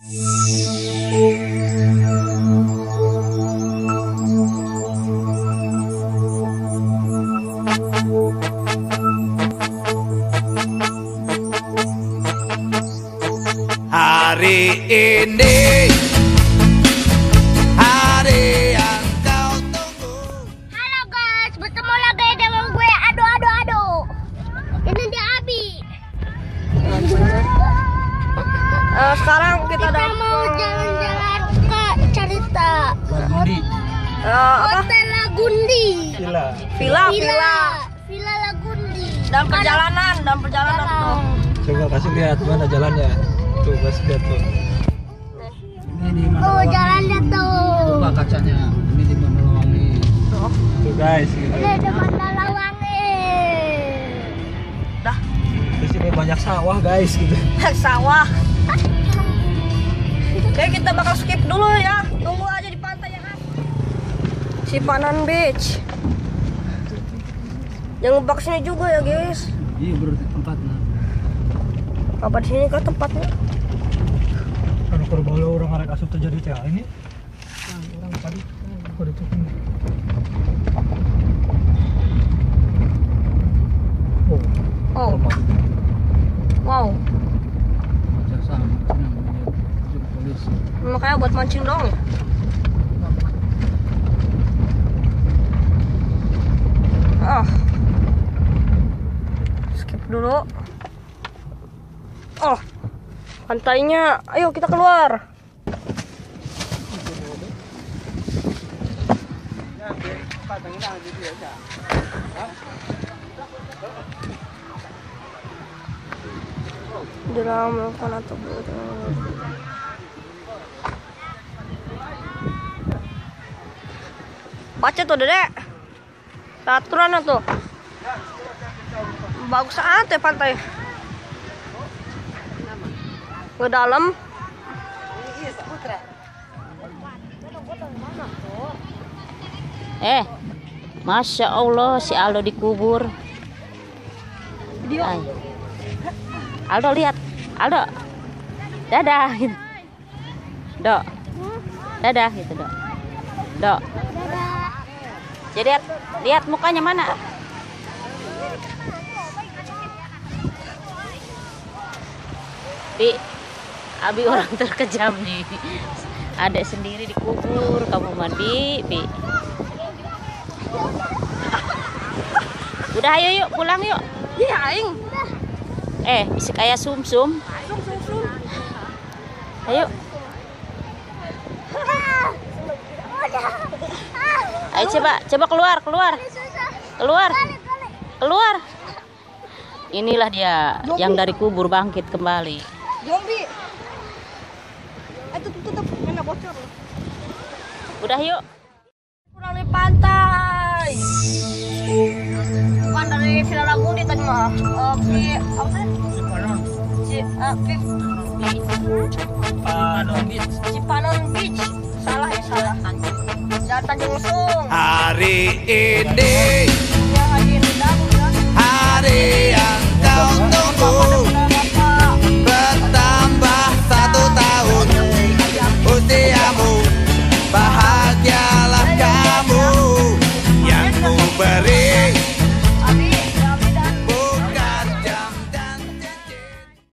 Hari ini Hari sekarang kita, Kita dapat mau jalan-jalan ke cerita Lagundi. eh, apa? Hotel Lagundi. Gila. Villa, villa. Villa Lagundi. Dan perjalanan, dan perjalanan tuh. Coba kasih lihat mana jalannya. Tuh, kasih lihat tuh. Ini di mana? Oh, jalannya tuh. Coba kacanya. Ini di mana Lawangi. Tuh guys, gitu. Ini ada Mandalawangi. Dah, Di sini banyak sawah guys gitu. sawah. Kita bakal skip dulu ya. Tunggu aja di pantai ya. Sipanan Beach. Jangan lupa ke sini juga ya guys. Iya berarti tempatnya. Apa di sini kah tempatnya? Kalau kerbau orang arek asup terjadi teh ini. Orang tadi kok itu Oh, Oh, wow. jasa polisi. Makanya buat mancing dong. Ah. Skip dulu. Oh. Pantainya. Ayo kita keluar. Dalam melakukan atau Baca tuh dedek. Aturan tuh. Bagus banget ya pantai. Ke dalam. Eh, masya Allah si Aldo dikubur. Ay. Aldo lihat, Aldo, dadah. gitu. Dok, dadah gitu dok. Dok, jadi lihat, lihat mukanya mana? Bi, Abi orang terkejam nih. Adek sendiri dikubur, kamu mandi, Bi. Udah ayo yuk pulang yuk. Iya, aing. Eh, bisa kayak sum-sum. Ayo. Ayo coba, coba keluar, keluar. Keluar. Keluar. Inilah dia yang dari kubur bangkit kembali. Zombie. Eh, tutup, tutup. Mana bocor. Udah yuk. Pulang dari pantai. Bukan dari Villa Laguni tadi mah. Eh, di apa sih? Si, eh, di- Panon Beach. Cipanon Beach. Salah ya, salah. Jalan Tanjung Lesung. Hari ini Ya, hadir di dalam, ya. Hari